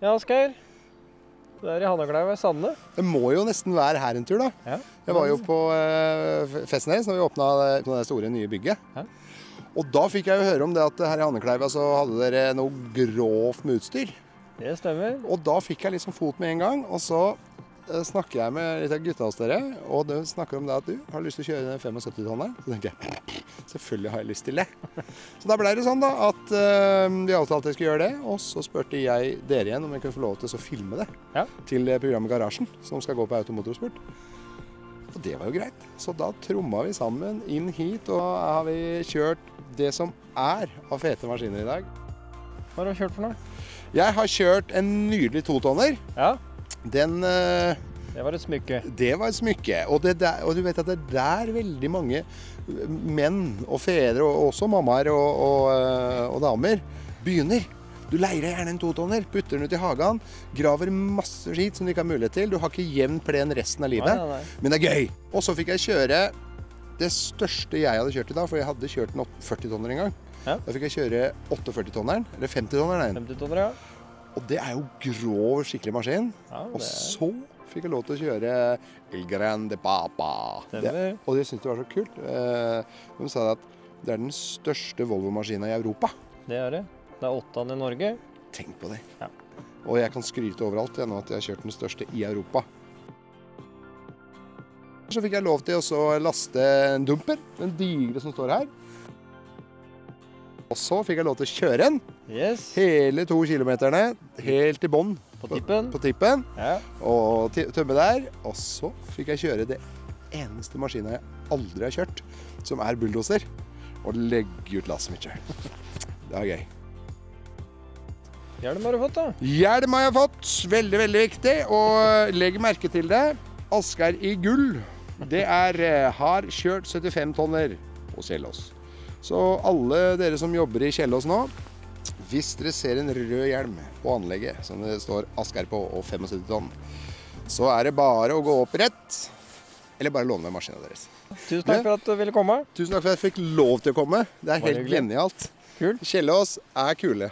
Ja, Asgeir. Du er i Hannakleiva ved Sande. Det må jo nesten være her en tur, da. Ja. Jeg var jo på uh, Festnes når vi åpna det, det store nye bygget. Ja. Og da fikk jeg jo høre om det at her i Hannekleiva så hadde dere noe grovt med utstyr. Det stemmer. Og da fikk jeg liksom fot med en gang. Og så eh, snakker jeg med litt av gutta hos dere, og de snakker om det at du har lyst til å kjøre den 75-tonneren. Så tenker jeg selvfølgelig har jeg lyst til det. Så da ble det sånn da at eh, vi avtalte jeg skulle gjøre det. Og så spurte jeg dere igjen om jeg kunne få lov til å filme det Ja. til eh, programmet Garasjen, som skal gå på Automotorsport. Og det var jo greit. Så da tromma vi sammen inn hit, og har vi kjørt det som er av fete maskiner i dag. Hva har du kjørt for noe? Jeg har kjørt en nydelig totonner. Ja, Den eh, det var et smykke. Det var et smykke. Og, det der, og du vet at det er der veldig mange menn og fedre, og også mammaer og, og, eh, og damer, begynner. Du leier deg gjerne en totonner, putter den ut i hagen, graver masse skit som du ikke har mulighet til. Du har ikke jevn plen resten av livet, Nei, nei, nei. men det er gøy. Og så fikk jeg kjøre det største jeg hadde kjørt i dag, for jeg hadde kjørt en 40-tonner en gang. Ja. Da fikk jeg kjøre 48-tonneren, eller 50-tonneren. 50 tonner, ja. Og det er jo grov, skikkelig maskin. ja Og så fikk jeg lov til å kjøre El Grande Papa. Det, og de syntes det var så kult. Eh, De sa at det er den største Volvo-maskina i Europa. Det er det. Det er åttende i Norge. Tenk på det. Ja. Og jeg kan skryte overalt jeg, nå at jeg har kjørt den største i Europa. Så fikk jeg lov til å laste en dumper, den digre som står her. Og så fikk jeg lov til å kjøre den Yes. hele to kilometerne, helt i bånn På tippen. på tippen. Ja. og tømme der. Og så fikk jeg kjøre det eneste maskina jeg aldri har kjørt, som er bulldoser. Og legge ut lasset mitt sjøl. Det var gøy. Hjelm har du fått, da. Hjelm har jeg fått. Veldig, veldig viktig. Og legg merke til det. Asgeir i gull. Det er eh, har kjørt 75 tonner hos Kjellås. Så alle dere som jobber i Kjellås nå, hvis dere ser en rød hjelm på anlegget som det står Asker på og 75 tonn, så er det bare å gå opp rett. Eller bare låne maskina deres. Tusen takk for at du ville komme. Tusen takk for at jeg fikk lov til å komme. Det er helt genialt. Kjellås er kule.